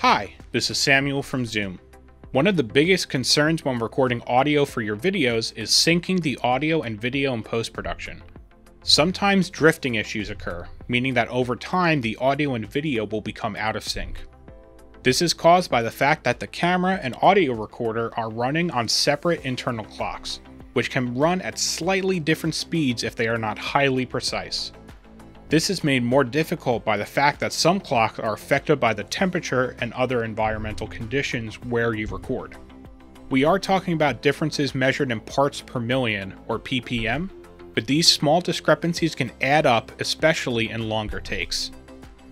Hi, this is Samuel from Zoom. One of the biggest concerns when recording audio for your videos is syncing the audio and video in post production. Sometimes drifting issues occur, meaning that over time the audio and video will become out of sync. This is caused by the fact that the camera and audio recorder are running on separate internal clocks, which can run at slightly different speeds if they are not highly precise. This is made more difficult by the fact that some clocks are affected by the temperature and other environmental conditions where you record. We are talking about differences measured in parts per million, or ppm, but these small discrepancies can add up, especially in longer takes.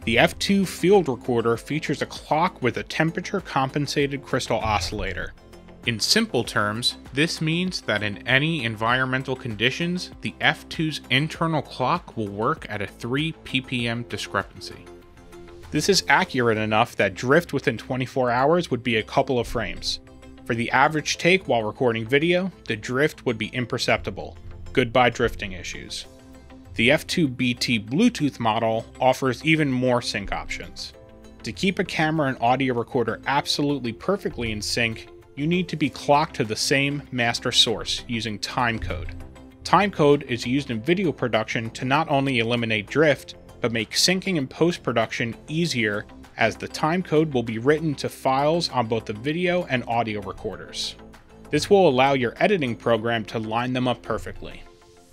The F2 field recorder features a clock with a temperature compensated crystal oscillator, in simple terms, this means that in any environmental conditions, the F2's internal clock will work at a 3 ppm discrepancy. This is accurate enough that drift within 24 hours would be a couple of frames. For the average take while recording video, the drift would be imperceptible. Goodbye drifting issues. The F2 BT Bluetooth model offers even more sync options. To keep a camera and audio recorder absolutely perfectly in sync, you need to be clocked to the same master source using timecode. Timecode is used in video production to not only eliminate drift, but make syncing and post production easier as the timecode will be written to files on both the video and audio recorders. This will allow your editing program to line them up perfectly.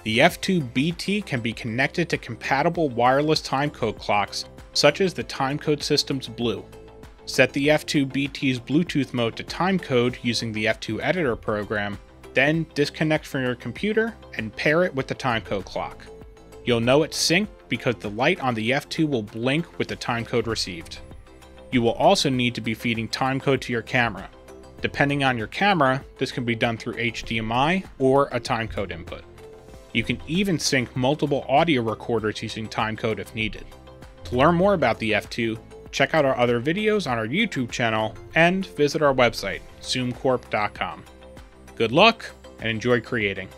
The F2 BT can be connected to compatible wireless timecode clocks such as the Timecode Systems Blue. Set the F2 BT's Bluetooth mode to timecode using the F2 editor program, then disconnect from your computer and pair it with the timecode clock. You'll know it's synced because the light on the F2 will blink with the timecode received. You will also need to be feeding timecode to your camera. Depending on your camera, this can be done through HDMI or a timecode input. You can even sync multiple audio recorders using timecode if needed. To learn more about the F2, check out our other videos on our YouTube channel, and visit our website, zoomcorp.com. Good luck and enjoy creating.